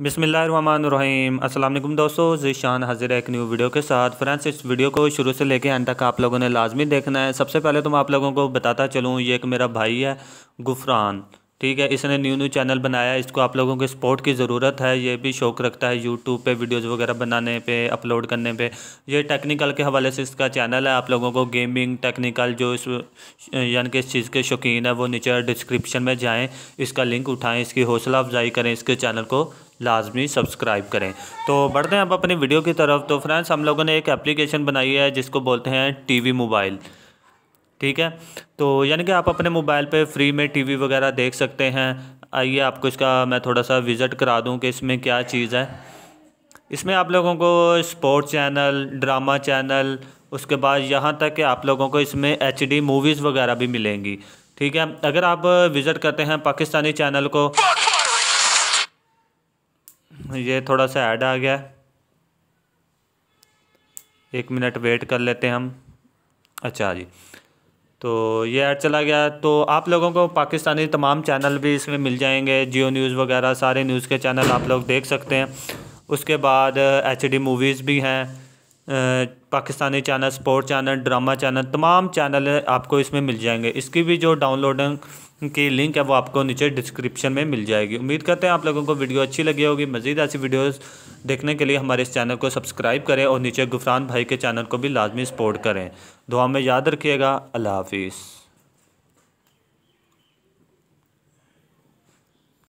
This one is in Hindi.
बिसमीम अल्लाम दोस्तों, जीशान हाजिर है एक न्यू वीडियो के साथ। फ्रेंड्स, इस वीडियो को शुरू से लेके एंड तक आप लोगों ने लाजमी देखना है। सबसे पहले तो मैं आप लोगों को बताता चलूँ, ये एक मेरा भाई है, गुफरान। ठीक है, इसने न्यू न्यू चैनल बनाया इसको आप लोगों के सपोर्ट की ज़रूरत है, ये भी शौक रखता है यूट्यूब पे वीडियोस वगैरह बनाने पे, अपलोड करने पे। ये टेक्निकल के हवाले से इसका चैनल है, आप लोगों को गेमिंग टेक्निकल जो इस, यानी कि इस चीज़ के शौकीन है, वो नीचे डिस्क्रिप्शन में जाएँ, इसका लिंक उठाएँ, इसकी हौसला अफजाई करें, इसके चैनल को लाजमी सब्सक्राइब करें। तो बढ़ते हैं अब अपनी वीडियो की तरफ़ तो फ्रेंड्स हम लोगों ने एक एप्लीकेशन बनाई है, जिसको बोलते हैं टीवी मोबाइल ठीक है? तो यानी कि आप अपने मोबाइल पे फ्री में टीवी वगैरह देख सकते हैं। आइए आपको इसका मैं थोड़ा सा विज़िट करा दूँ कि इसमें क्या चीज़ है। इसमें आप लोगों को स्पोर्ट्स चैनल, ड्रामा चैनल, उसके बाद यहाँ तक कि आप लोगों को इसमें एचडी मूवीज़ वगैरह भी मिलेंगी। ठीक है? अगर आप विज़िट करते हैं पाकिस्तानी चैनल को, ये थोड़ा सा ऐड आ गया। एक मिनट वेट कर लेते हैं हम। अच्छा जी। तो ये ऐड चला गया। तो आप लोगों को पाकिस्तानी तमाम चैनल भी इसमें मिल जाएँगे। जियो न्यूज़ वगैरह सारे न्यूज़ के चैनल आप लोग देख सकते हैं। उसके बाद एच डी मूवीज़ भी हैं। Pakistani channel sport channel drama channel तमाम चैनल आपको इसमें मिल जाएँगे। इसकी भी जो डाउनलोडिंग की लिंक है, वो आपको नीचे डिस्क्रिप्शन में मिल जाएगी। उम्मीद करते हैं आप लोगों को वीडियो अच्छी लगी होगी। मज़ीद ऐसी वीडियोस देखने के लिए हमारे इस चैनल को सब्सक्राइब करें और नीचे गुफरान भाई के चैनल को भी लाजमी सपोर्ट करें। दुआ में याद रखिएगा। अल्लाह हाफिज़।